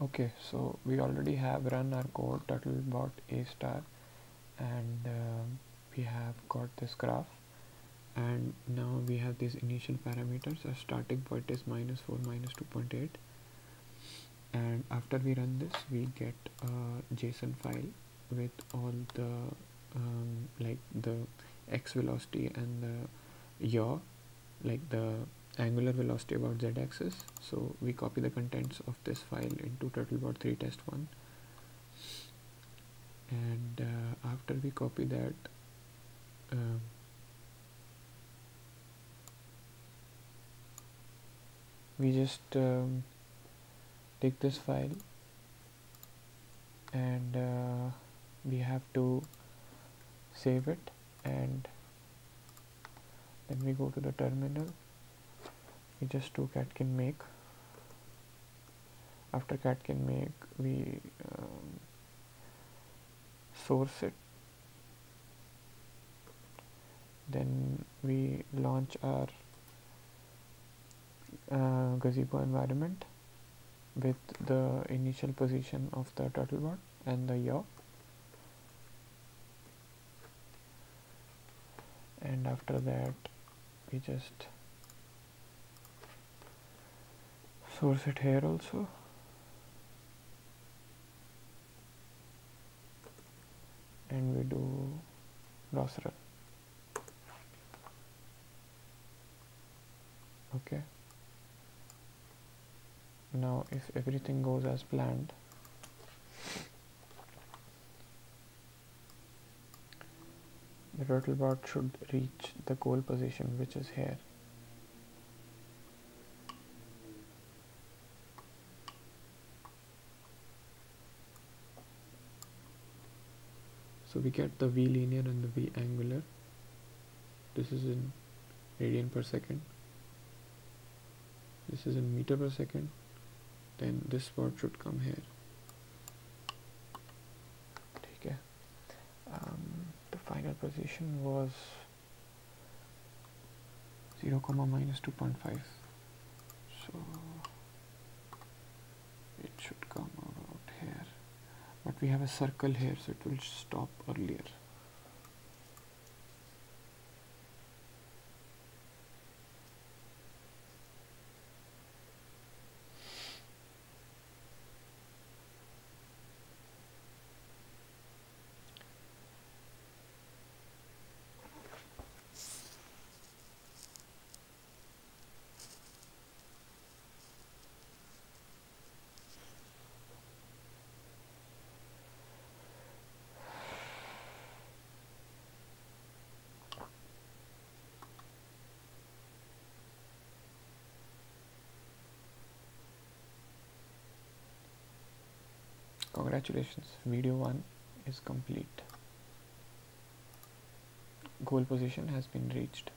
okay so we already have run our code turtlebot a star and uh, we have got this graph. And now we have these initial parameters. Our starting point is minus 4 minus 2.8 and after we run this we get a json file with all the um, like the x velocity and the yaw like the angular velocity about z-axis so we copy the contents of this file into turtlebot3 test1 and uh, after we copy that uh, we just um, take this file and uh, we have to save it. And then we go to the terminal we just do catkin make. After catkin make we um, source it. Then we launch our uh, gazebo environment with the initial position of the turtlebot and the yaw and after that we just source it here also? And we do ROS run okay. Now if everything goes as planned the turtle bot should reach the goal position which is here so we get the v linear and the v angular. This is in radian per second. This is in meter per second. Then this part should come here. okay um, the final position was 0 comma minus 2.5 so it should come about here but we have a circle here so it will stop earlier Congratulations, video 1 is complete. Goal position has been reached.